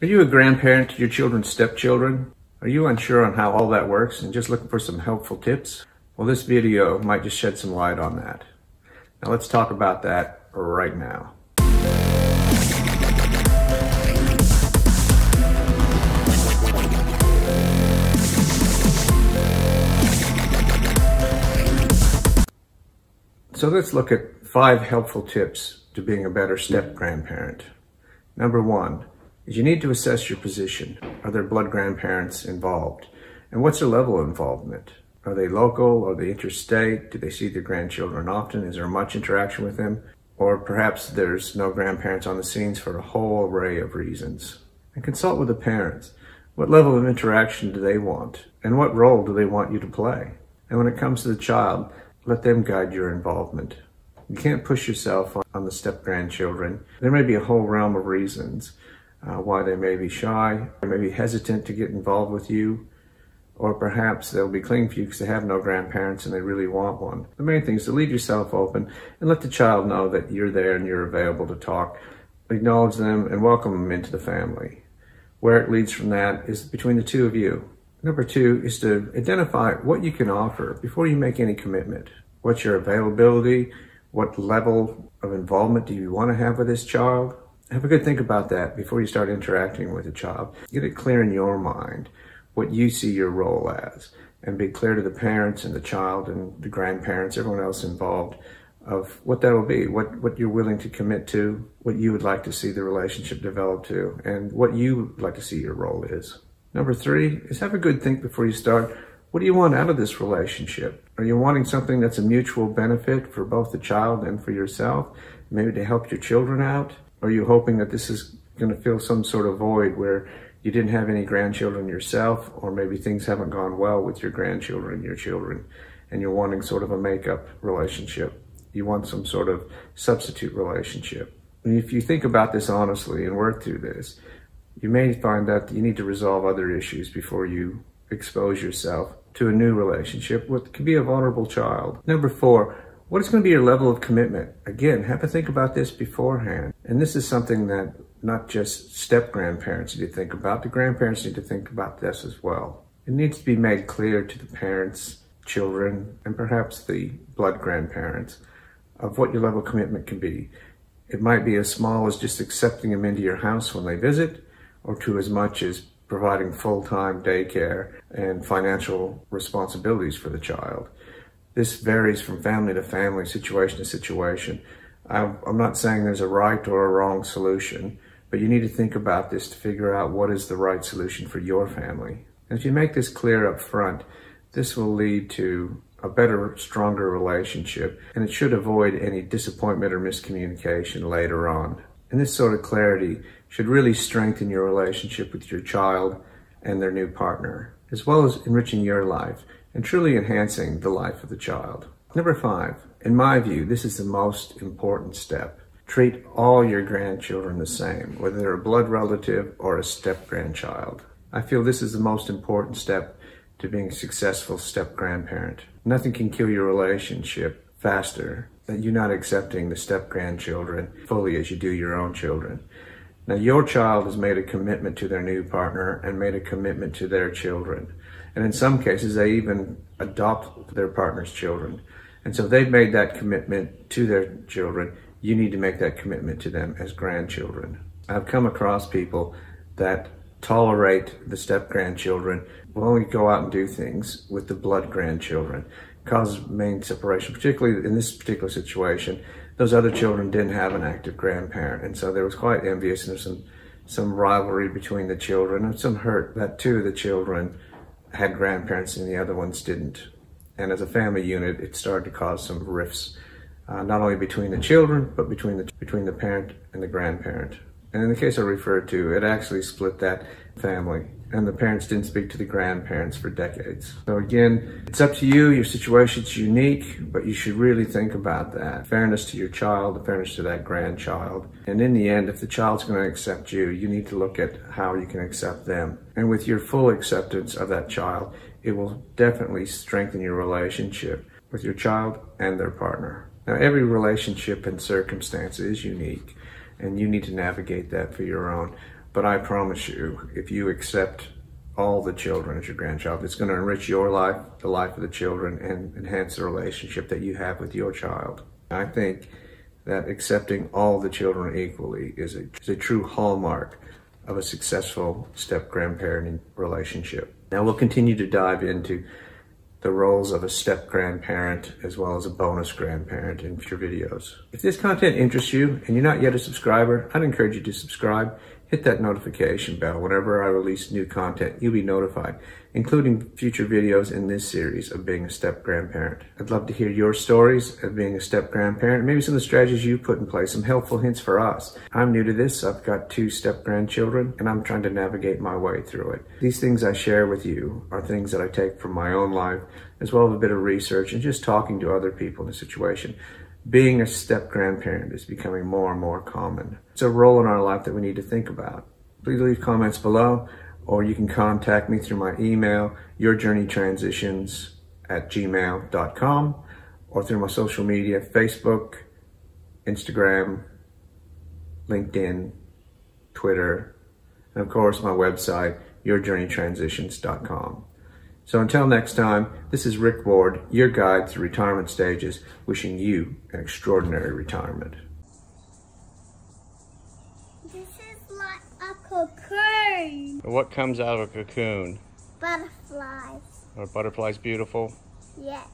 Are you a grandparent to your children's stepchildren? Are you unsure on how all that works and just looking for some helpful tips? Well, this video might just shed some light on that. Now let's talk about that right now. So let's look at five helpful tips to being a better step grandparent. Number one is you need to assess your position. Are there blood grandparents involved? And what's their level of involvement? Are they local? Are they interstate? Do they see their grandchildren often? Is there much interaction with them? Or perhaps there's no grandparents on the scenes for a whole array of reasons. And consult with the parents. What level of interaction do they want? And what role do they want you to play? And when it comes to the child, let them guide your involvement. You can't push yourself on the step grandchildren. There may be a whole realm of reasons uh, why they may be shy, they may be hesitant to get involved with you, or perhaps they'll be clinging you because they have no grandparents and they really want one. The main thing is to leave yourself open and let the child know that you're there and you're available to talk. Acknowledge them and welcome them into the family. Where it leads from that is between the two of you. Number two is to identify what you can offer before you make any commitment. What's your availability? What level of involvement do you want to have with this child? Have a good think about that before you start interacting with a child. Get it clear in your mind what you see your role as and be clear to the parents and the child and the grandparents, everyone else involved of what that will be, what, what you're willing to commit to, what you would like to see the relationship develop to, and what you would like to see your role is. Number three is have a good think before you start. What do you want out of this relationship? Are you wanting something that's a mutual benefit for both the child and for yourself? Maybe to help your children out? Are you hoping that this is going to fill some sort of void where you didn't have any grandchildren yourself, or maybe things haven't gone well with your grandchildren and your children, and you're wanting sort of a make-up relationship? You want some sort of substitute relationship. And if you think about this honestly and work through this, you may find that you need to resolve other issues before you expose yourself to a new relationship with could be a vulnerable child. Number four, what is going to be your level of commitment? Again, have to think about this beforehand. And this is something that not just step grandparents need to think about, the grandparents need to think about this as well. It needs to be made clear to the parents, children, and perhaps the blood grandparents of what your level of commitment can be. It might be as small as just accepting them into your house when they visit, or to as much as providing full-time daycare and financial responsibilities for the child. This varies from family to family, situation to situation. I'm not saying there's a right or a wrong solution, but you need to think about this to figure out what is the right solution for your family. And if you make this clear up front, this will lead to a better, stronger relationship, and it should avoid any disappointment or miscommunication later on. And this sort of clarity should really strengthen your relationship with your child and their new partner, as well as enriching your life and truly enhancing the life of the child. Number five, in my view, this is the most important step. Treat all your grandchildren the same, whether they're a blood relative or a step grandchild. I feel this is the most important step to being a successful step grandparent. Nothing can kill your relationship faster than you not accepting the step grandchildren fully as you do your own children. Now, your child has made a commitment to their new partner and made a commitment to their children. And in some cases, they even adopt their partner's children. And so they've made that commitment to their children. You need to make that commitment to them as grandchildren. I've come across people that tolerate the step grandchildren, will only go out and do things with the blood grandchildren, cause main separation, particularly in this particular situation those other children didn't have an active grandparent. And so there was quite envious and some, some rivalry between the children and some hurt that two of the children had grandparents and the other ones didn't. And as a family unit, it started to cause some rifts, uh, not only between the children, but between the, between the parent and the grandparent. And in the case I referred to, it actually split that family and the parents didn't speak to the grandparents for decades. So again, it's up to you. Your situation's unique, but you should really think about that. Fairness to your child, fairness to that grandchild. And in the end, if the child's going to accept you, you need to look at how you can accept them. And with your full acceptance of that child, it will definitely strengthen your relationship with your child and their partner. Now, every relationship and circumstance is unique, and you need to navigate that for your own. But I promise you, if you accept all the children as your grandchild, it's going to enrich your life, the life of the children, and enhance the relationship that you have with your child. I think that accepting all the children equally is a, is a true hallmark of a successful step grandparenting relationship. Now we'll continue to dive into the roles of a step grandparent as well as a bonus grandparent in future videos. If this content interests you and you're not yet a subscriber, I'd encourage you to subscribe hit that notification bell. Whenever I release new content, you'll be notified, including future videos in this series of being a step grandparent. I'd love to hear your stories of being a step grandparent, maybe some of the strategies you put in place, some helpful hints for us. I'm new to this. I've got two step grandchildren and I'm trying to navigate my way through it. These things I share with you are things that I take from my own life, as well as a bit of research and just talking to other people in the situation being a step grandparent is becoming more and more common. It's a role in our life that we need to think about. Please leave comments below, or you can contact me through my email, yourjourneytransitions at gmail.com, or through my social media, Facebook, Instagram, LinkedIn, Twitter, and of course my website, yourjourneytransitions.com. So until next time, this is Rick Ward, your guide through retirement stages, wishing you an extraordinary retirement. This is like a cocoon. What comes out of a cocoon? Butterflies. Are butterflies beautiful? Yes.